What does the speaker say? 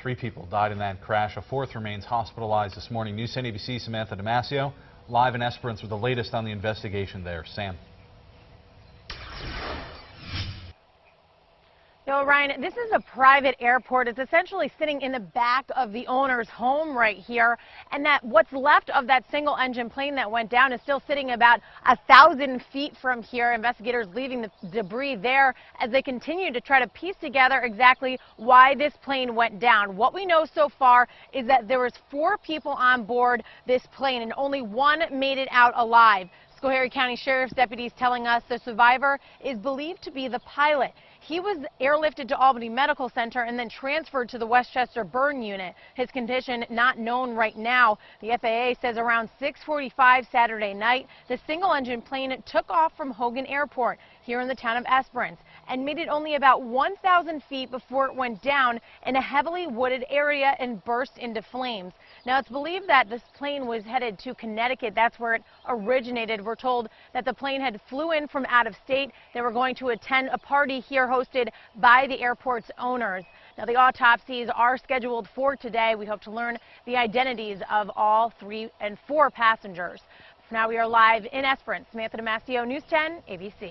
Three people died in that crash. A fourth remains hospitalized this morning. News 10 ABC Samantha Damasio live in Esperance with the latest on the investigation there. Sam. No, Ryan, this is a private airport. It's essentially sitting in the back of the owner's home right here. And that what's left of that single engine plane that went down is still sitting about a thousand feet from here. Investigators leaving the debris there as they continue to try to piece together exactly why this plane went down. What we know so far is that there was four people on board this plane and only one made it out alive. Schoharie County Sheriff's deputies telling us the survivor is believed to be the pilot. He was airlifted to Albany Medical Center and then transferred to the Westchester Burn Unit. His condition not known right now. The FAA says around 645 Saturday night, the single-engine plane took off from Hogan Airport here in the town of Esperance and made it only about 1,000 feet before it went down in a heavily wooded area and burst into flames. Now, it's believed that this plane was headed to Connecticut. That's where it originated. We're told that the plane had flew in from out of state. They were going to attend a party here hosted by the airport's owners. Now, the autopsies are scheduled for today. We hope to learn the identities of all three and four passengers. Now we are live in Esperance. Samantha Damasio, News 10, ABC.